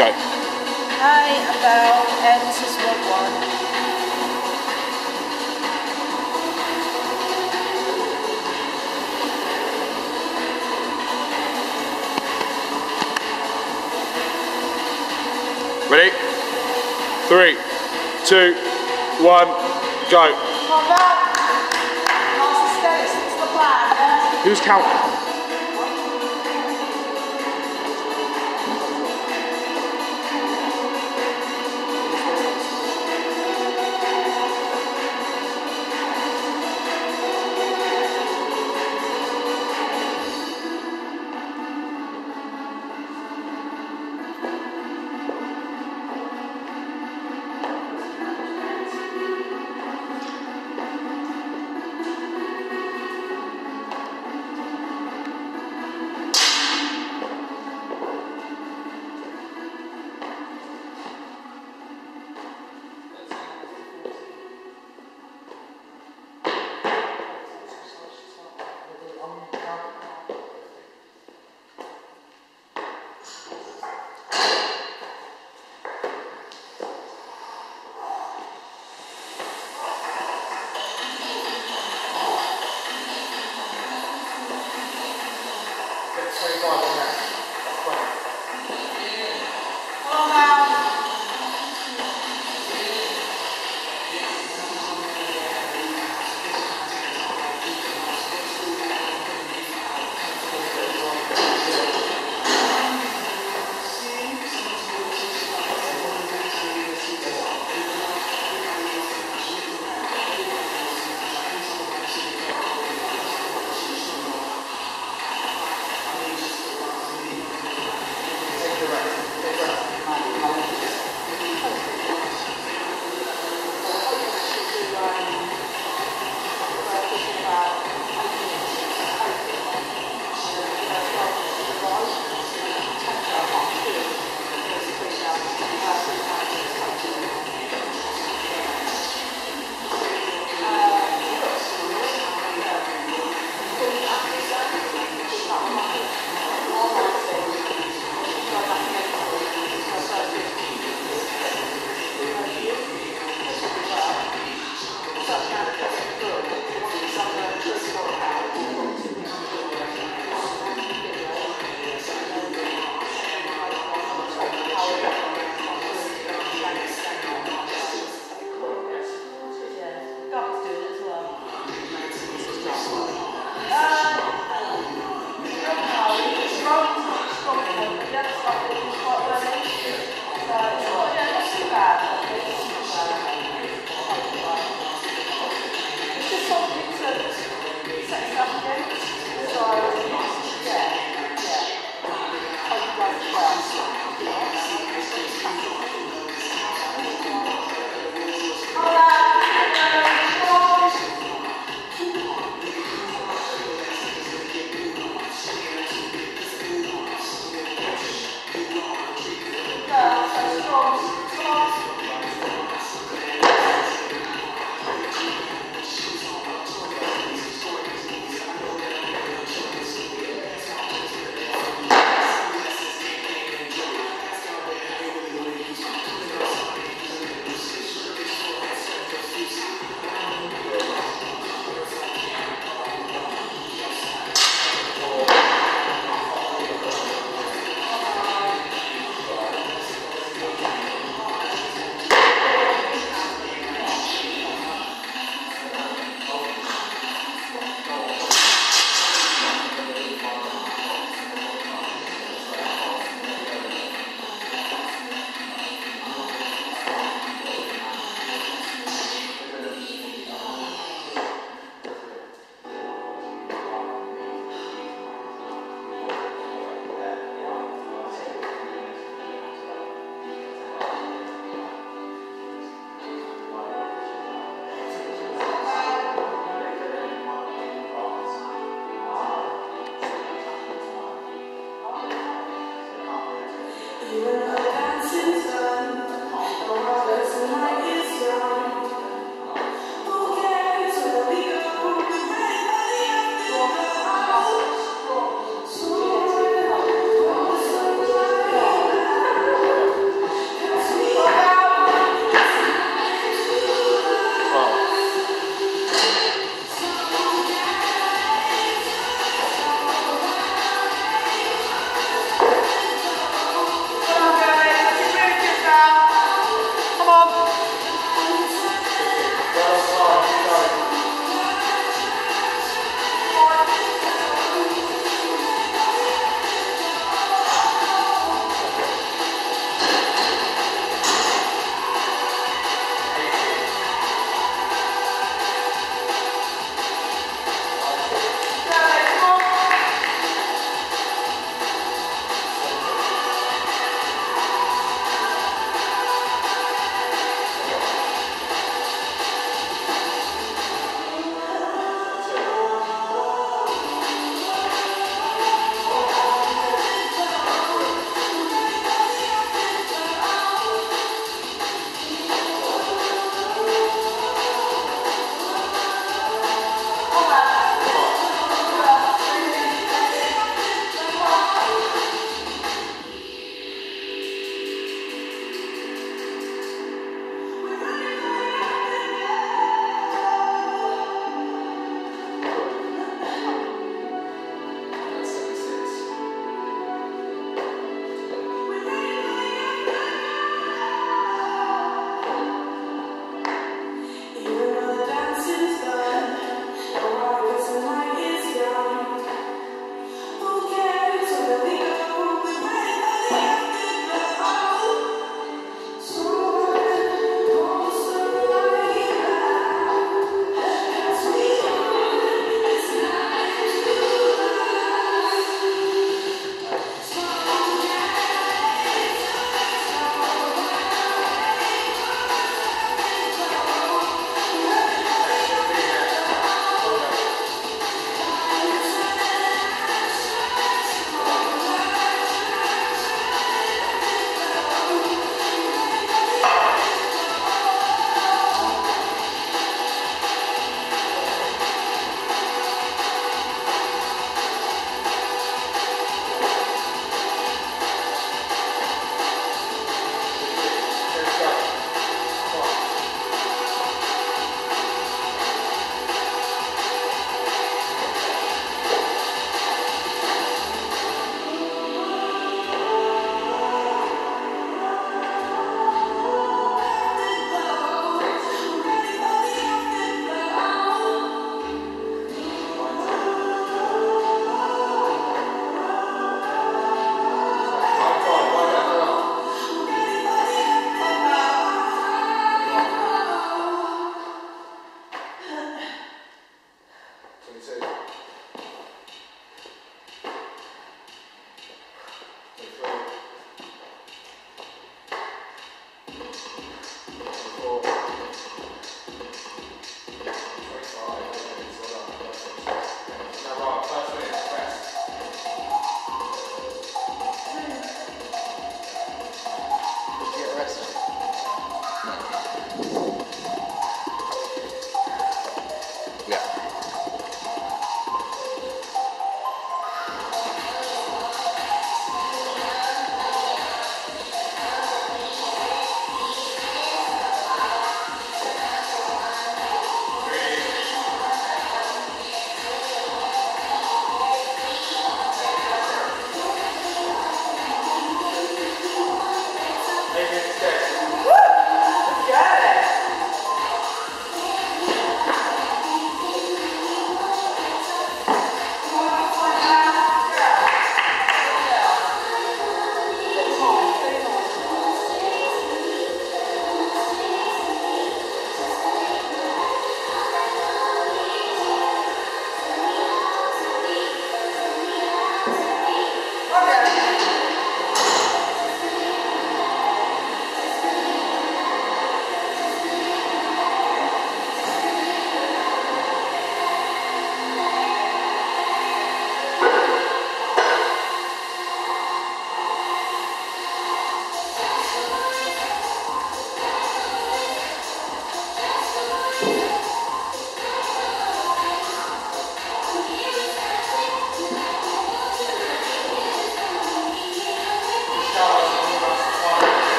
Go. Hi, I'm Val, and this is Rob one. Ready? Three, two, one, go. Come back!